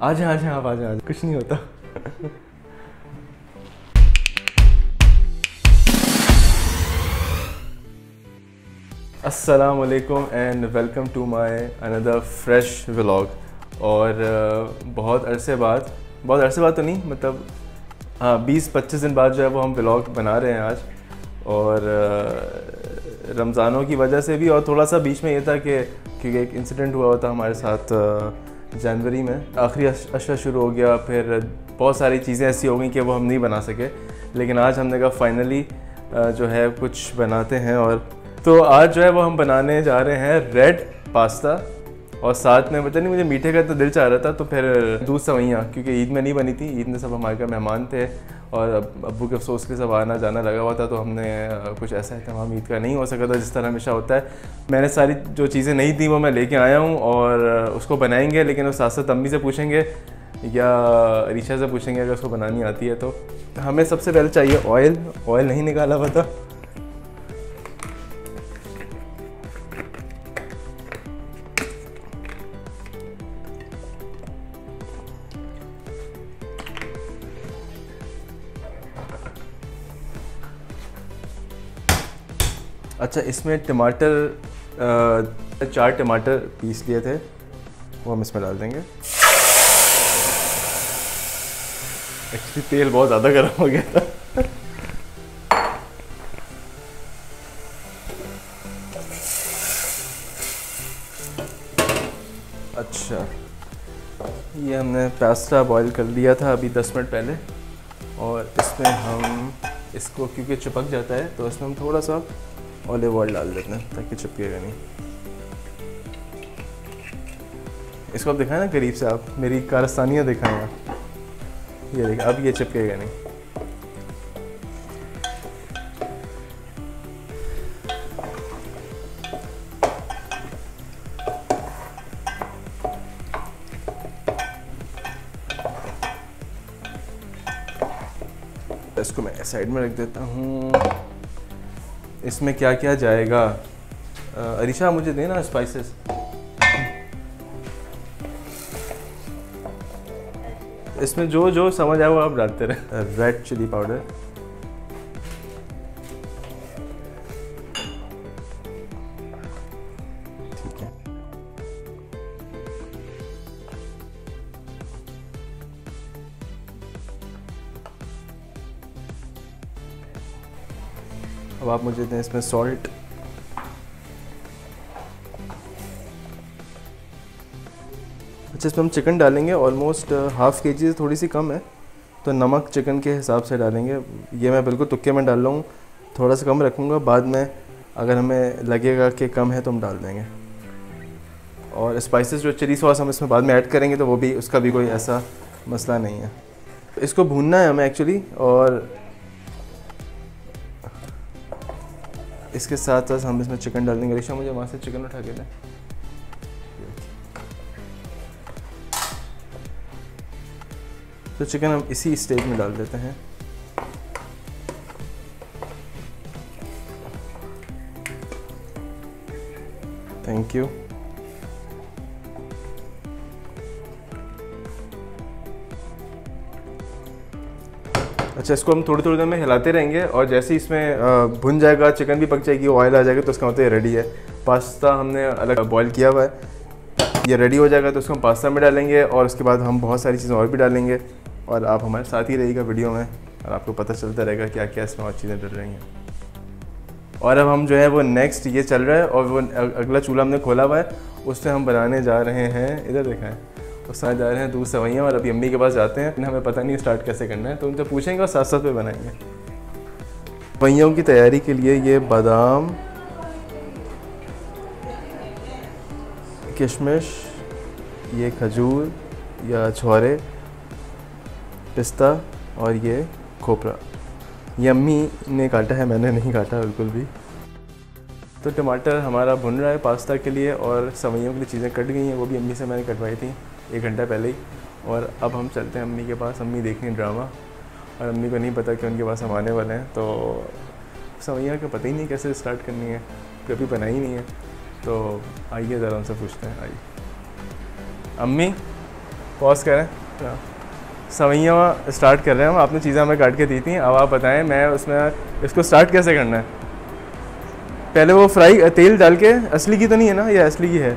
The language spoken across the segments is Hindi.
आ जा आ आप आ जा आ कुछ नहीं होता। वालेकुम and welcome to my another fresh vlog. और बहुत अरसे बाद, बहुत अरसे बाद तो नहीं मतलब हाँ बीस, पच्चीस दिन बाद जो है वो हम व्लॉग बना रहे हैं आज। और रमज़ानों की वजह से भी और थोड़ा सा बीच में ये था कि क्योंकि एक इंसिडेंट हुआ था हमारे साथ जनवरी में। आखिरी अशा शुरू हो गया, फिर बहुत सारी चीज़ें ऐसी हो गई कि वो हम नहीं बना सके। लेकिन आज हमने कहा, फाइनली जो है, कुछ बनाते हैं। और तो आज जो है, वो हम बनाने जा रहे हैं रेड पास्ता। और साथ में, पता नहीं, मुझे मीठे का तो दिल चाह रहा था तो फिर दूध सवैयाँ क्योंकि ईद में नहीं बनी थी। ईद में सब हमारे घर मेहमान थे। और अब- के अफसोस के सब आना जाना लगा हुआ था तो हमने कुछ ऐसा अहतमाम ईद का नहीं हो सका था, जिस तरह हमेशा होता है। मैंने सारी जो चीज़ें नहीं थी वो मैं लेके आया हूँ और उसको बनाएँगे, लेकिन उस साथ साथ अम्मी से पूछेंगे या रिशा से पूछेंगे, अगर उसको बनानी आती है तो। हमें सबसे पहले चाहिए ऑयल ऑयल नहीं निकाला हुआ था। अच्छा इसमें टमाटर चार टमाटर पीस लिए थे, वो हम इसमें डाल देंगे। एक्चुअली तेल बहुत ज़्यादा गर्म हो गया था। अच्छा ये हमने पास्ता बॉईल कर लिया था अभी 10 मिनट पहले, और इसमें हम, इसको क्योंकि चिपक जाता है तो इसमें हम थोड़ा सा ऑलिव ऑयल डाल देते हैं, ताकि चिपकेगा नहीं। इसको आप दिखाएँ ना करीब से आप, मेरी कारस्तानियाँ दिखाएँ आप। ये देखिए अब ये चिपकेगा नहीं। इसको मैं साइड में रख देता हूँ। इसमें क्या क्या जाएगा? अरिशा, मुझे देना स्पाइसेस इसमें जो जो समझ आए वो आप डालते रहे। रेड चिली पाउडर अब आप मुझे दें इसमें सॉल्ट अच्छा इसमें हम चिकन डालेंगे ऑलमोस्ट हाफ़ के जी से थोड़ी सी कम है तो नमक चिकन के हिसाब से डालेंगे। ये मैं बिल्कुल तुक्के में डाल हूँ, थोड़ा सा कम रखूँगा, बाद में अगर हमें लगेगा कि कम है तो हम डाल देंगे। और स्पाइसेस जो चिली सॉस हम इसमें बाद में ऐड करेंगे तो वो भी, उसका भी कोई ऐसा मसला नहीं है। इसको भूनना है हमें एक्चुअली और इसके साथ साथ हम इसमें चिकन डाल देंगे। रिक्शा मुझे वहाँ से चिकन उठा के दें। तो चिकन हम इसी स्टेज में डाल देते हैं। थैंक यू अच्छा इसको हम थोड़ी थोड़ी देर में हिलाते रहेंगे और जैसे ही इसमें भुन जाएगा, चिकन भी पक जाएगी ऑयल आ जाएगा तो उसका मतलब ये रेडी है। पास्ता हमने अलग बॉईल किया हुआ है। ये रेडी हो जाएगा तो उसको हम पास्ता में डालेंगे और उसके बाद हम बहुत सारी चीज़ें और भी डालेंगे। और आप हमारे साथ ही रहेगा वीडियो में और आपको पता चलता रहेगा क्या क्या इसमें और चीज़ें डल रही हैं। और अब हम जो है, वो नेक्स्ट ये चल रहा है और वो अगला चूल्हा हमने खोला हुआ है, उससे हम बनाने जा रहे हैं। इधर देखें उस साथ जा रहे हैं दूध सवैयाँ और अभी अम्मी के पास जाते हैं। हमें पता नहीं स्टार्ट कैसे करना है तो उनसे पूछेंगे और साथ साथ में बनाएँगे। सवैयों की तैयारी के लिए ये बादाम, किशमिश, ये खजूर, या छुआरे पिस्ता और ये खोपरा। ये अम्मी ने काटा है, मैंने नहीं काटा बिल्कुल भी। तो टमाटर हमारा भुन रहा है पास्ता के लिए और सवैयों के लिए चीज़ें कट गई हैं, वो भी अम्मी से मैंने कटवाई थी, एक घंटा पहले ही। और अब हम चलते हैं अम्मी के पास, अम्मी देखें ड्रामा। और अम्मी को नहीं पता कि उनके पास हम आने वाले हैं तो सवैयाँ का पता ही नहीं कैसे स्टार्ट करनी है, कभी बनाई ही नहीं है। तो आइए ज़रा उनसे पूछते हैं, आइए। अम्मी पॉज करें। सवैया स्टार्ट कर रहे हैं हम, आपने चीज़ें हमें काट के दी थी, अब आप बताएँ, मैं उसमें, इसको स्टार्ट कैसे करना है? पहले वो फ्राई तेल डाल के, असली की तो नहीं है ना, या असली की है?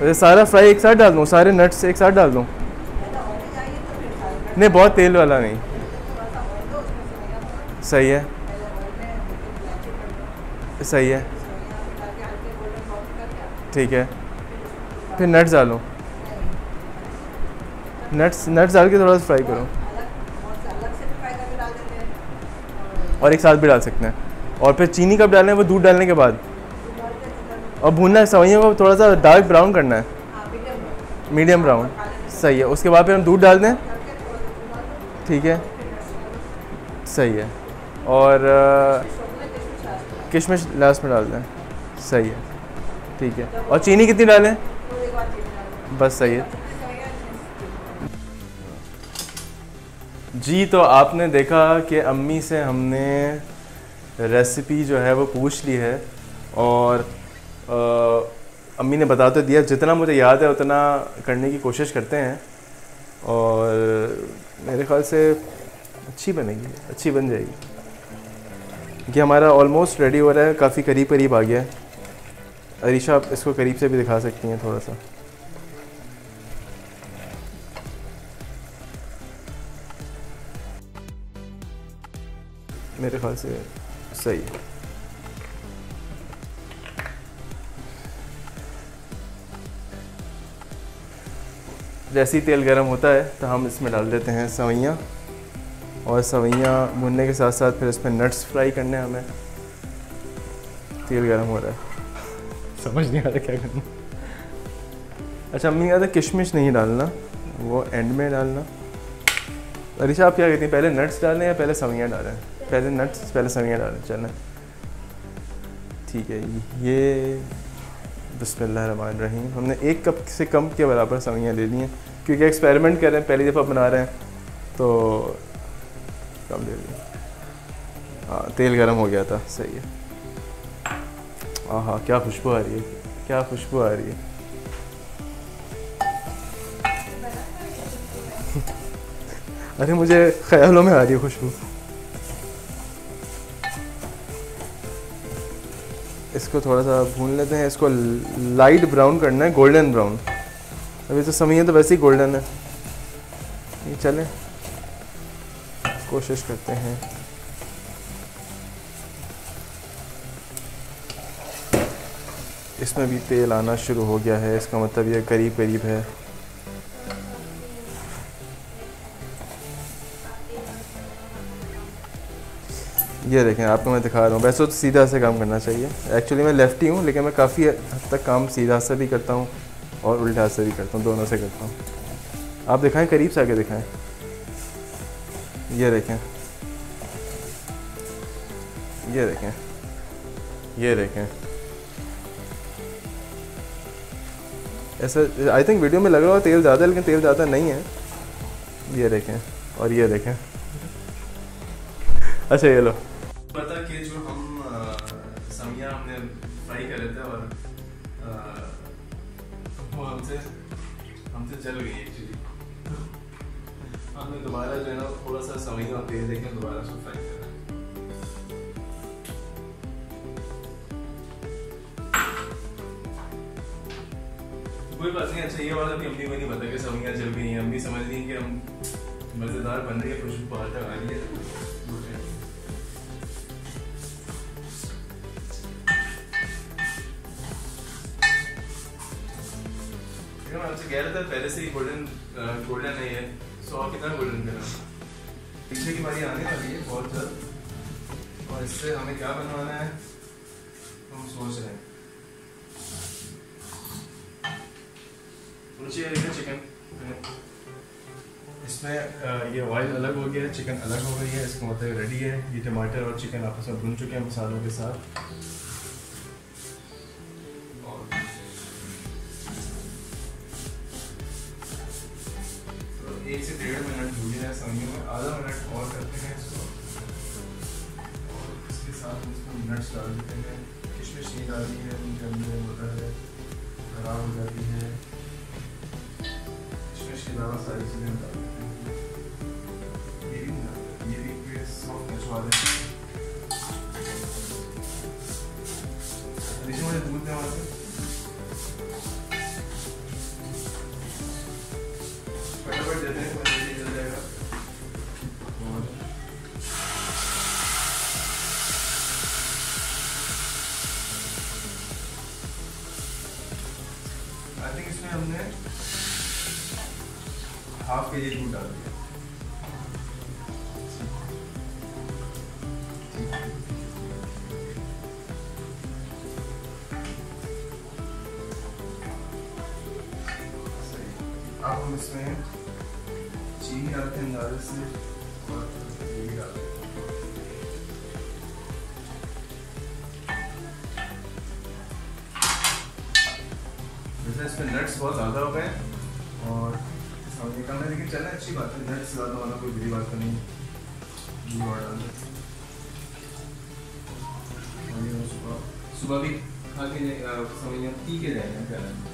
तो सारा फ्राई एक साथ डाल दूँ, सारे नट्स एक साथ डाल दूँ? नहीं, बहुत तेल वाला नहीं। सही है। सही है। ठीक है। फिर नट्स डालो। नट्स नट्स डाल के थोड़ा सा फ्राई करो। और एक साथ भी डाल सकते हैं। और फिर चीनी कब डालना है, वो दूध डालने के बाद। और भूनना है सवैयों को थोड़ा सा डार्क ब्राउन करना है। मीडियम ब्राउन सही है। उसके बाद फिर हम दूध डाल दें। ठीक है। सही है। और किशमिश लास्ट में डाल दें। सही है। ठीक है। और चीनी कितनी डालें? बस सही है। जी तो आपने देखा कि अम्मी से हमने रेसिपी जो है वो पूछ ली है और आ, अम्मी ने बता तो दिया जितना मुझे याद है उतना करने की कोशिश करते हैं और मेरे ख्याल से अच्छी बनेगी अच्छी बन जाएगी। ये हमारा ऑलमोस्ट रेडी हो रहा है काफ़ी करीब करीब आ गया है। अरीशा आप इसको करीब से भी दिखा सकती हैं थोड़ा सा। मेरे ख्याल से सही है। जैसे ही तेल गर्म होता है तो हम इसमें डाल देते हैं सवैयाँ। और सवैयाँ भुनने के साथ साथ फिर इसमें नट्स फ्राई करने हैं हमें। तेल गर्म हो रहा है। समझ नहीं आ रहा क्या करना। अच्छा अम्मी कहते किशमिश नहीं डालना वो एंड में डालना। अरिशा आप क्या कहती हैं पहले नट्स डालें या पहले सवैयाँ डालें? पहले नट्स पहले सवैयाँ डालें चलें ठीक है, ये बसमान रहीम हमने एक कप से कम के बराबर सवैयाँ ले ली हैं, क्योंकि एक्सपेरिमेंट कर रहे हैं, पहली दफ़ा बना रहे हैं तो कम ले ली। हाँ तेल गर्म हो गया था, सही है। हाँ हाँ क्या खुशबू आ रही है, क्या खुशबू आ रही है। अरे, मुझे ख्यालों में आ रही है खुशबू। इसको थोड़ा सा भून लेते हैं, इसको लाइट ब्राउन करना है गोल्डन ब्राउन अभी तो समय है तो वैसे ही गोल्डन है। ये चले। कोशिश करते हैं। इसमें भी तेल आना शुरू हो गया है, इसका मतलब ये करीब करीब है। ये देखें, आपको मैं दिखा रहा हूँ। वैसे तो सीधा से काम करना चाहिए। एक्चुअली मैं लेफ्टी हूँ, लेकिन मैं काफ़ी हद तक काम सीधा से भी करता हूँ और उल्टा से भी करता हूँ, दोनों से करता हूँ। आप दिखाएँ, करीब से आके दिखाएँ। ये देखें। ये देखें। ये देखें। ऐसा आई थिंक वीडियो में लग रहा हो तेल ज़्यादा लेकिन तेल ज़्यादा नहीं है। ये देखें, और ये देखें। अच्छा ये लो। हमने दोबारा जो है ना थोड़ा सा समिया और तेल देखें दोबारा उसको फ्राई करा कोई बात नहीं अच्छा ये वाला भी अम्मी को नहीं पता कि समिया जल गई हैं। अम्मी समझ रही कि हम मज़ेदार बन रही है, खुशबू बाहर तक आ रही है। हमसे कह रहा था पहले से ही गोल्डन गोल्डन नहीं है सो आप कितना गोल्डन करना पीछे की बारी आने वाली है बहुत जल्द। और इससे हमें क्या बनवाना है? हम सोच रहे हैं। चिकन इसमें ये ऑयल अलग हो गया है चिकन अलग हो गई है इसका मतलब रेडी है। ये टमाटर और चिकन आपस में भून चुके हैं मसालों के साथ। खराब हो। जाती है सारी चीज़ें ये भी ये भी सॉफ्ट वाले इसमें चीनी डालते हैं अंदाजे से और भी डालते हैं। वैसे इसमें नट्स बहुत ज़्यादा हो गए और समझ निकलना लेकिन चलना अच्छी बात है। नट्स ज़्यादा होना कोई बुरी बात तो नहीं। घी और डाल सुबह। भी खा के समझिए पी के जाएँगे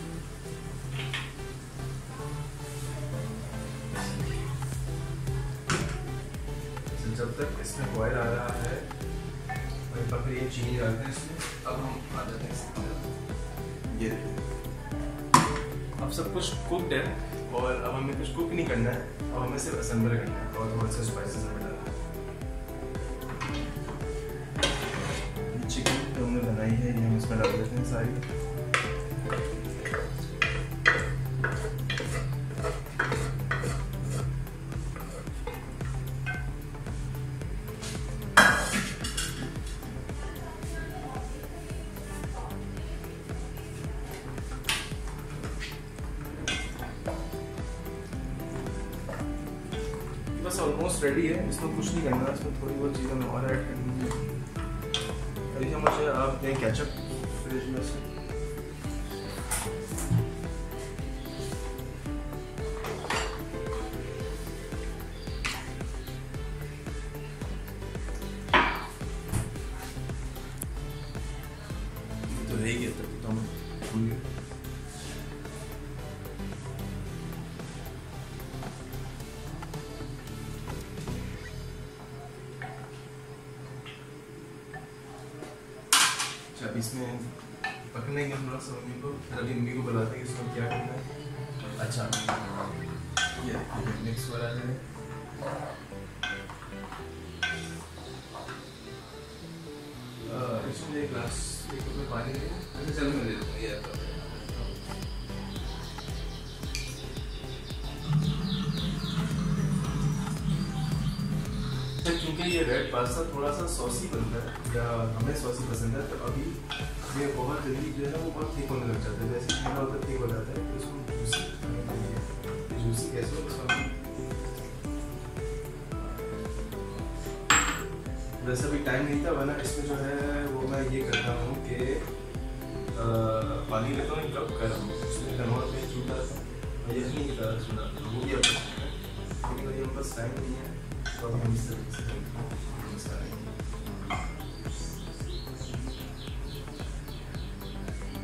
इसमें बॉयल आ रहा है। और ये चीनी डालते हैं इसमें। अब हम आ जाते हैं तरफ़ ये अब सब कुछ कुकड है और अब हमें कुछ कुक नहीं करना है। अब हमें सिर्फ़ असेंबल करना है और थोड़ा सा स्पाइसेस हमें डालना है। चिकन जो हमने बनाई है, ये हम इसमें डाल देते हैं सारी। ऑलमोस्ट रेडी है, इसमें कुछ नहीं करना, इसमें थोड़ी बहुत चीज़ें और ऐड करनी है। हम मुझे आप दें केचप फ्रिज में से। तो है तब तो हम क्योंकि ये रेड पास्ता थोड़ा सा सॉसी बनता है, या हमें सॉसी पसंद है तो अभी ये बहुत जल्दी जो है ना वो बहुत थिक होने लग जाता है। जैसे ठंडा होता थिक हो जाता है तो इसको जूसी जूसी कैसे वैसे अभी टाइम नहीं था, वरना इसमें जो है वो मैं ये करता हूँ कि पानी लेता हूँ एक कप गर्म उसमें नमक में छूटा ये नहीं तरह छूटा वो भी हैं लेकिन अभी हमारे पास टाइम नहीं है तो अभी हम इस तरीके से हम सारे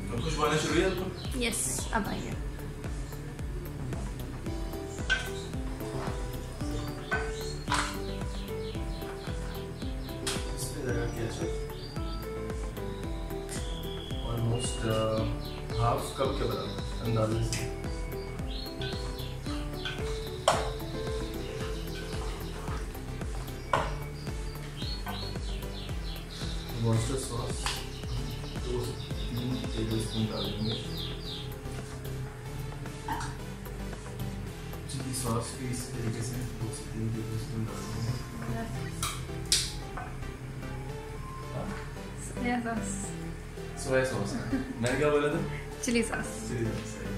तो कुछ बोलना शुरू है आपको? यस अब आइए। मॉइस्चर सॉस दो तीन टेबल स्पून डाल देंगे चिली सॉस भी इसी तरीके से दो से तीन टेबल स्पून डाल देंगे सोया सॉस सोया सॉस मैंने क्या बोला था चिली सॉस चिली सॉस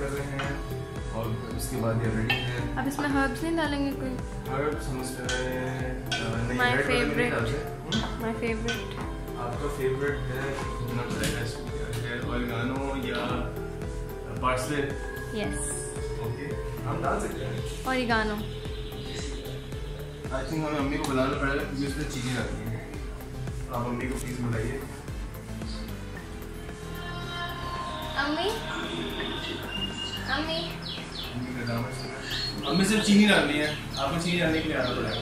कर रहे हैं और उसके बाद ये रेडी है। अब इसमें हर्ब्स नहीं डालेंगे कोई? हर्ब समझते हैं अ, नहीं My red वाले नहीं favorite. डालते। हम्म? माय फेवरेट आपका फेवरेट है इसमें क्या है ऑरिगानो या पार्सले यस ओके हम डाल सकते हैं। ओरिगानो आई थिंक हमें अम्मी को बुलाना पड़ेगा क्योंकि उसमें चीनी डालनी है। आप अम्मी को प्लीज़ बुलाइए। अम्मी अम्मी अम्मी का नाम है अम्मी सिर्फ़ चीनी डालनी है। आपको चीनी डालने के लिए आना पड़ेगा।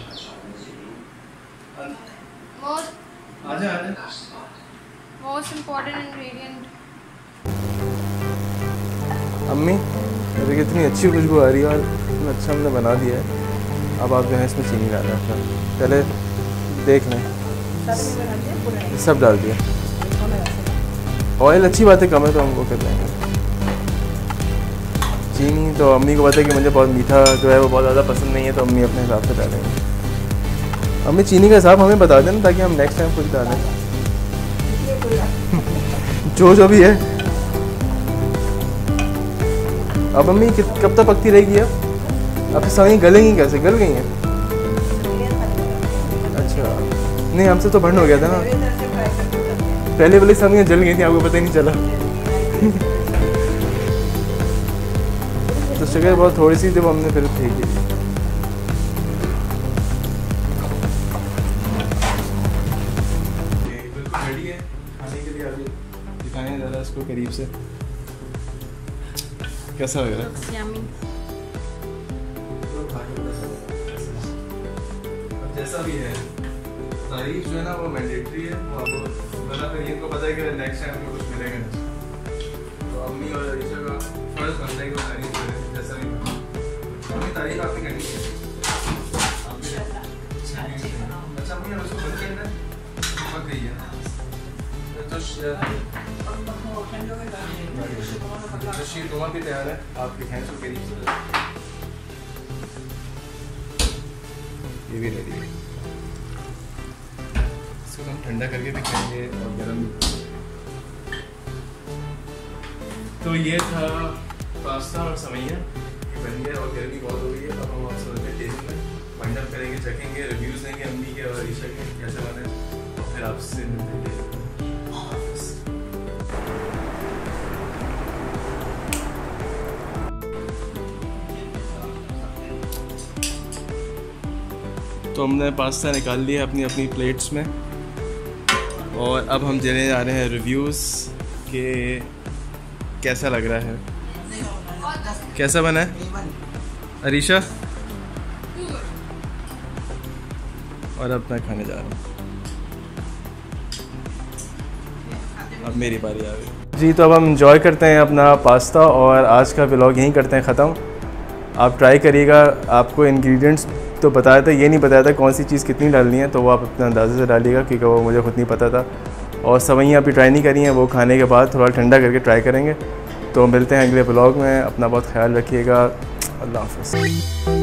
मोस्ट आजा आजा मोस्ट इम्पोर्टेंट इंग्रेडिएंट अम्मी अभी कितनी अच्छी खुशबू आ रही है और इतना अच्छा हमने बना दिया है। अब आप जो है इसमें चीनी डाल है। अपना पहले देख लें। सब डाल दिया। ऑयल अच्छी बात है कम है तो हम वो कर लेंगे। चीनी तो अम्मी को पता है कि मुझे बहुत मीठा जो है वो बहुत ज़्यादा पसंद नहीं है तो अम्मी अपने हिसाब से डालेंगे। अम्मी, चीनी का हिसाब हमें बता देना ताकि हम नेक्स्ट टाइम खुद डालें। जो जो भी है। अब अम्मी कब तक पकती रहेगी अब अब तो सवाई गलेंगी कैसे? गल गई हैं? अच्छा। नहीं, हमसे तो भंड हो गया था ना। पहले वाली सवाइयाँ जल गई थी, आपको पता ही नहीं चला। शक्कर बहुत थोड़ी सी थी वो हमने फिर फेंक दी बिल्कुल रेडी है। खाने के लिए अभी दिखाएँ ज़रा इसको करीब से। कैसा लग रहा है? जैसा भी है तारीफ़ जो है ना वो मैंडेटरी है। वो आपको वरना फिर इनको पता है कि नेक्स्ट टाइम कुछ मिलेगा अम्मी और का कि तारीफ़ करें जैसा भी तारीफ़ आपने करनी। अच्छा तो शीर गोवा भी तैयार है। आप दिखाएँ इसको करीब से ये भी रेडी है। इसको हम ठंडा करके भी खाएँगे और गर्म तो ये था पास्ता और सवैया ये बन गया और गर्मी बहुत हो गई है। अब हम आप सोचते टेस्ट में वाइंड अप करेंगे चखेंगे रिव्यूज़ देंगे अम्मी के और ईशा के, कैसे बने। और फिर आपसे मिलते हैं। तो हमने पास्ता निकाल लिया अपनी अपनी प्लेट्स में। और अब हम देने जा रहे हैं रिव्यूज़ के कैसा लग रहा है? कैसा बना है? अरीशा? और अब मैं खाने जा रहा हूँ। अब मेरी बारी आ गई। जी तो अब हम इंजॉय करते हैं अपना पास्ता और आज का व्लॉग यहीं करते हैं ख़त्म। आप ट्राई करिएगा, आपको इंग्रेडिएंट्स तो बताया था, ये नहीं बताया था कौन सी चीज़ कितनी डालनी है तो वो आप अपने अंदाजे से डालिएगा, क्योंकि वो मुझे खुद नहीं पता था। और सवैयाँ अभी ट्राई नहीं करी हैं, वो खाने के बाद थोड़ा ठंडा करके ट्राई करेंगे। तो मिलते हैं अगले ब्लॉग में, अपना बहुत ख्याल रखिएगा। अल्लाह हाफ़